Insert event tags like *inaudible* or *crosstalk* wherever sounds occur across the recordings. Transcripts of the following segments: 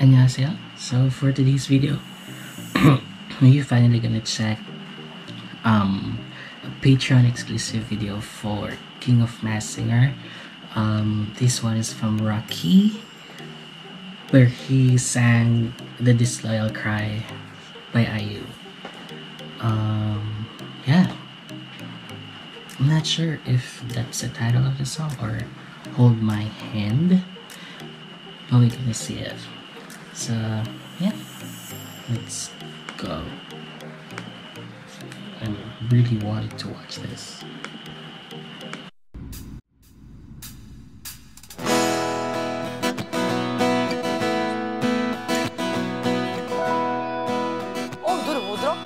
안녕하세요. So for today's video, *clears throat* we're finally gonna check um, a Patreon exclusive video for King of Masked Singer. Um, this one is from Rocky, where he sang "The Disloyal Cry" by IU. Um, yeah, I'm not sure if that's the title of the song or "Hold My Hand." But we're gonna see it So, yeah, let's go. I really wanted to watch this. 어 노래 뭐더라?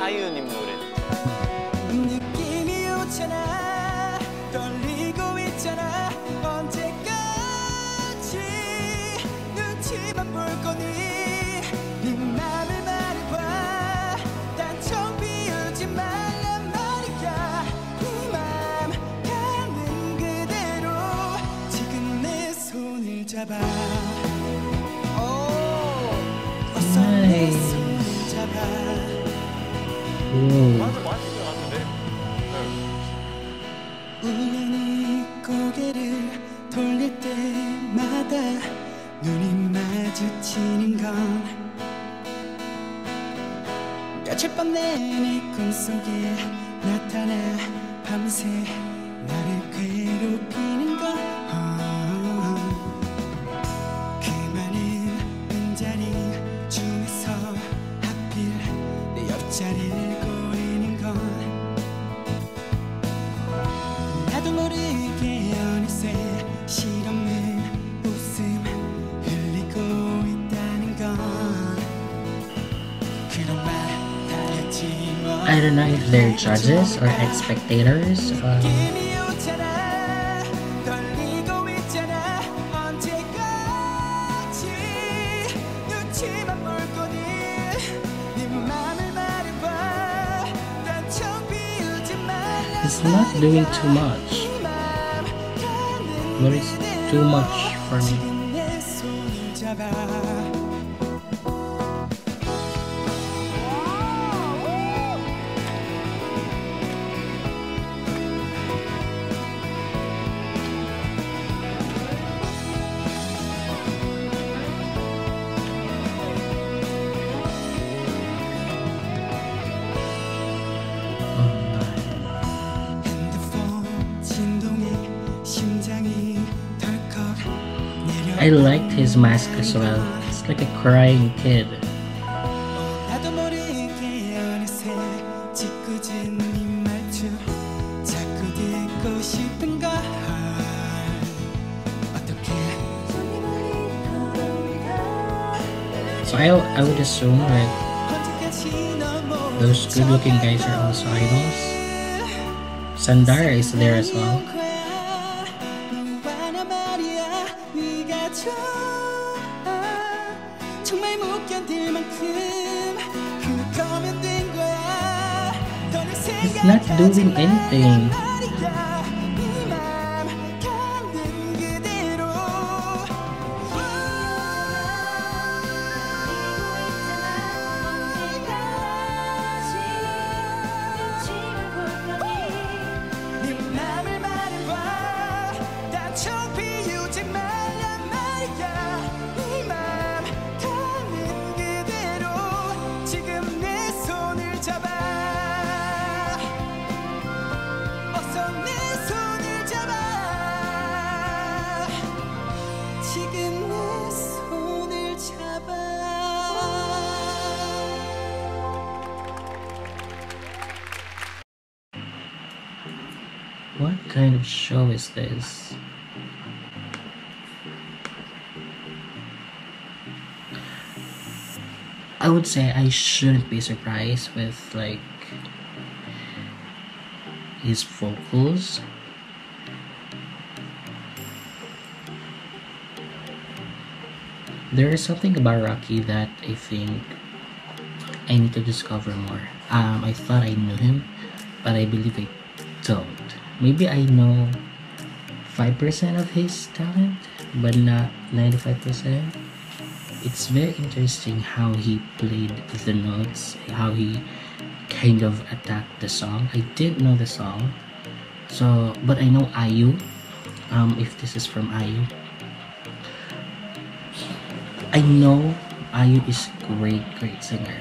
하이유님 노래. 느낌이 오잖아 떨리고 있잖아 눈치만 볼 거니 네 맘을 말해봐 단청 비우지 말란 말이야 네맘 가는 그대로 지금 내 손을 잡아 오, 어서 내 Nice. 손을 잡아. 맞아. 우연히 고개를 돌릴 때마다 눈이 마주치는 건 며칠 밤 내내 꿈속에 나타 I don't know if they're judges or spectators. Um, it's not doing too much but it's too much for me I liked his mask as well. It's like a crying kid. So I, I would assume that those good looking guys are also idols. Sandara is there as well. It's not doing anything. Kind of show is this? I would say I shouldn't be surprised with like his vocals. There is something about Rocky that I think I need to discover more. Um, I thought I knew him, but I believe I don't. Maybe I know 5% of his talent, but not 95%. it's very interesting how he played the notes, how he kind of attacked the song. I didn't know the song, so but I know IU. Um, if this is from IU, I know IU is great, great singer.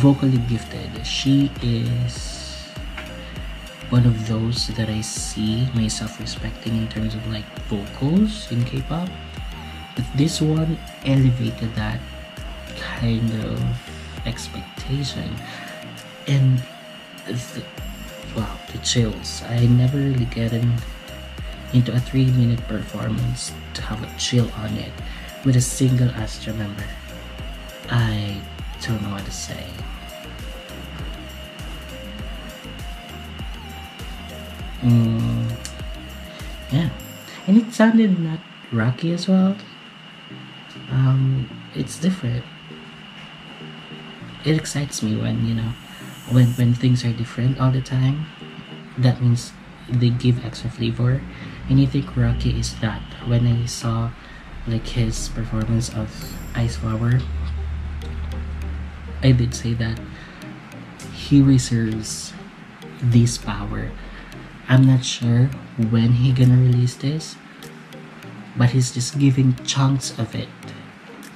Vocally gifted. She is one of those that I see myself respecting in terms of like vocals in K-pop. But this one elevated that kind of expectation. And the, wow, the chills. I never really get in, into a three minute performance to have a chill on it with a single Astro member. I don't know what to say. Mm, yeah, and it sounded not rocky as well. Um, it's different. It excites me when you know when when things are different all the time. That means they give extra flavor, and you think Rocky is that. When I saw like his performance of Ice Flower, I did say that he reserves this power I'm not sure when he gonna release this, but he's just giving chunks of it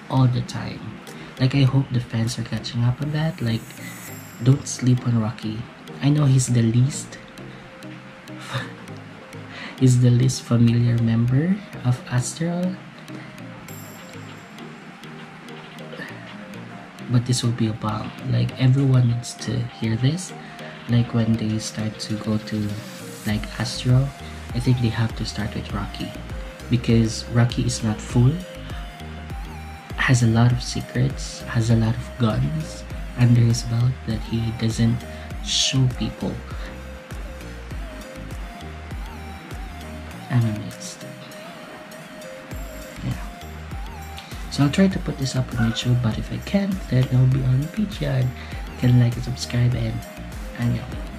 all the time. Like I hope the fans are catching up on that. Like, don't sleep on Rocky. I know he's the least *laughs* he's the least familiar member of Astro. But this will be a bomb. Like everyone needs to hear this. Like when they start to go to like Astro, I think they have to start with Rocky because Rocky is not full, has a lot of secrets, has a lot of guns under his belt that he doesn't show people. I'm amazed. Yeah. So I'll try to put this up on YouTube, but if I can't, then it'll be on Patreon. Can like and subscribe and annyeong.